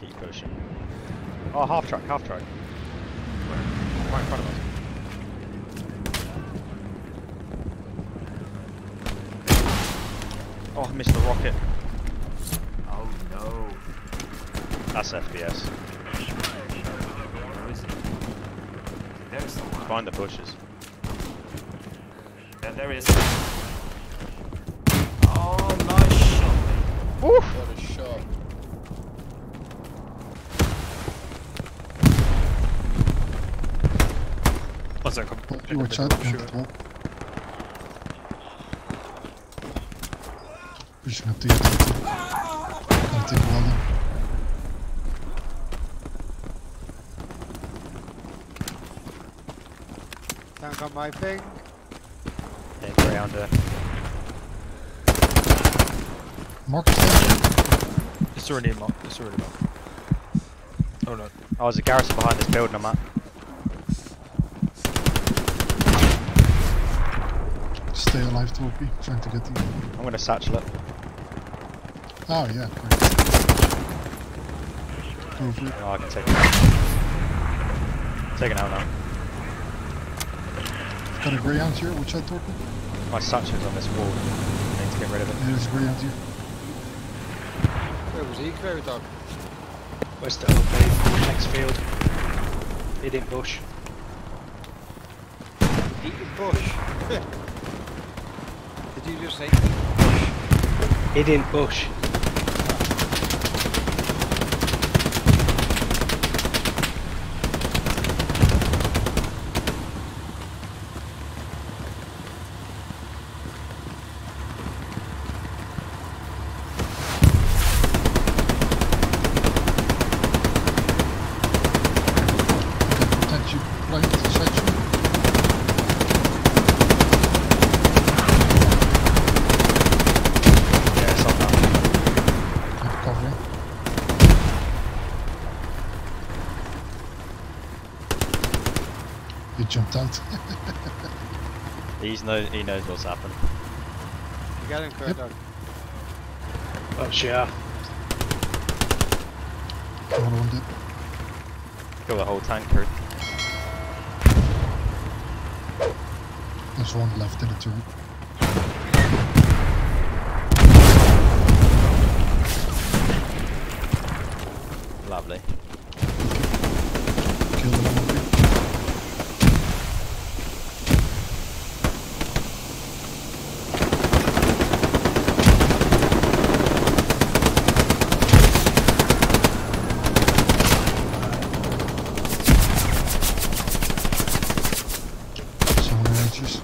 keep pushing. Oh, half track, half track. Right in front of us. Oh, I missed the rocket. Oh no. That's FPS. Where is he? There's someone. Find the bushes. There, there is. Oh, nice shot. Woo! What a shot. One second. You watch out, behind the wall. Pushing up to you. I'll take a while then. Tank on my thing. Yeah, grey under. Mark is. It's already marked. It's already marked. Oh no. Oh, there's a garrison behind this building I'm at. Stay alive, Thorpie. Trying to get you. I'm gonna satchel it. Oh, yeah. Great. Go for it. Oh, I can take it. Take it out now. Got a greyhound here. Watch out, Thorpie. My satchel's on this wall. I need to get rid of it. There's a greyhound here. Where was he? Where dog? West of Bay, next field. Hidden bush. Eating bush. Did you just say bush? Hidden bush. Protect you. Right, inside you. Yeah, it's on now. Have covering. You jumped out. He's know, he knows what's happened. You got him, Kurt Yep. dog. Oh, yeah. Another one dead. Kill the whole tanker. There's one left in the turret. Lovely. Kill the one. Someone ranges.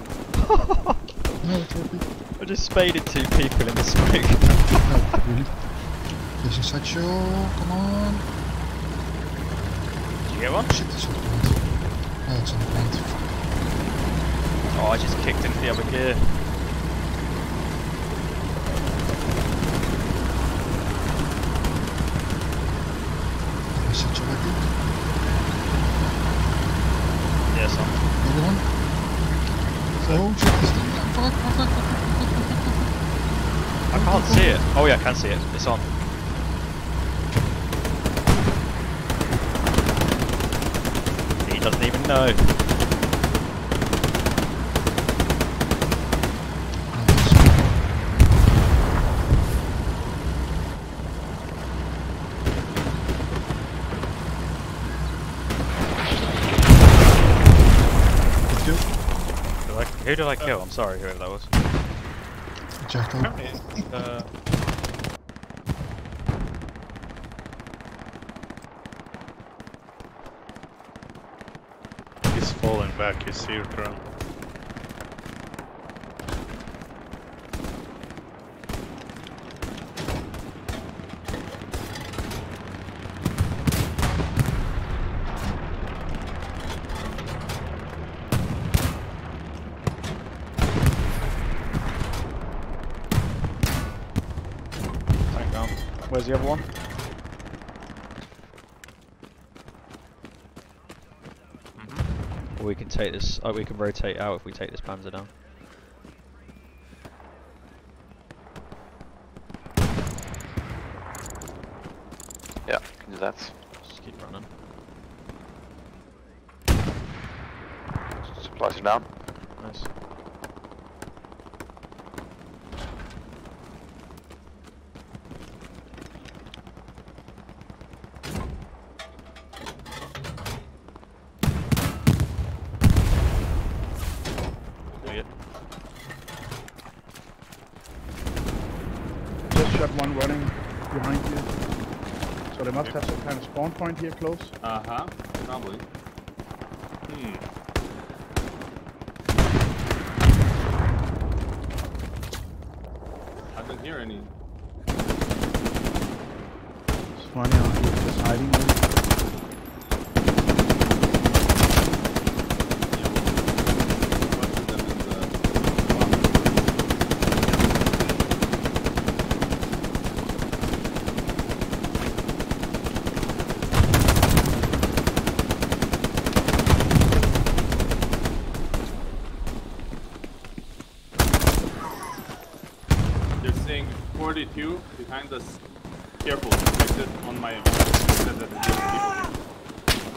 no, Thorpie. I just spaded two people in the smoke. There's a sideshow. Come on. Did you get one? Shit, it's on the ground. Oh, it's on the ground. Oh, I just kicked into the other gear. There's a sideshow. Yes, I'm. Another one. Oh, shit, can't see it. Oh yeah, I can see it. It's on. He doesn't even know. Good kill. Did I, who did I kill? I'm sorry, whoever that was. Uh, He's falling back, he's here, drone. Tank down. Where's the other one? Mm-hmm. Or we can take this. Oh, we can rotate out if we take this Panzer down. Yeah, can do that. Just keep running. Supplies are down. Nice. Yeah. Shot one running behind you. So they must have some kind of spawn point here close. Uh huh. Probably. Hmm. I didn't hear any. It's funny how he's just hiding there. Bunch of them in the. They're saying 42 behind us. Careful, exit on my. Said that there's people.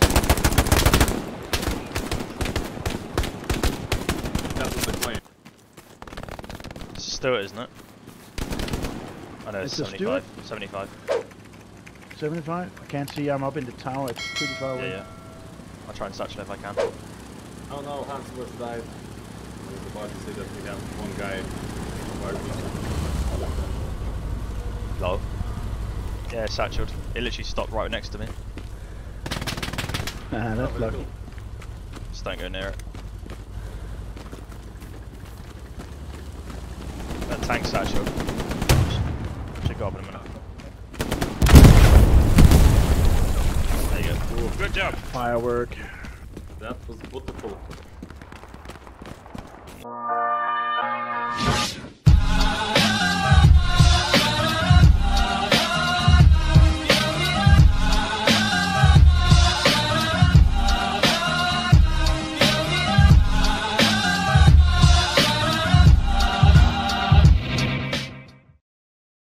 That's what they claim. It's a Stuart, isn't it? I know it's, It's a 75. 75. 75? I can't see, I'm up in the tower, it's pretty far Yeah, away. yeah. I'll try and satchel if I can. Oh no, Hans was died. I was about to say that we have one guy. Low. Yeah, satcheled. It literally stopped right next to me. Ah, that's oh, lucky. Cool. Just don't go near it. That tank satchel. Should go up in a minute. There you go. Cool. Good job! Firework. That was beautiful.